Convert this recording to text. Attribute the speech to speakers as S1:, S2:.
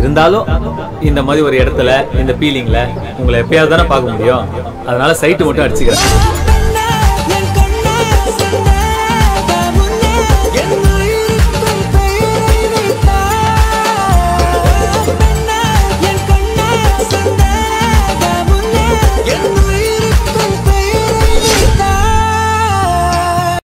S1: இருந்தாலும் இந்த மாதிரி ஒரு இடத்துல இந்த பீலிங்ல உங்களை எப்பயாவது தானே பார்க்க முடியும். அதனால சைட்டு மட்டும் அடிச்சுக்கிறேன்.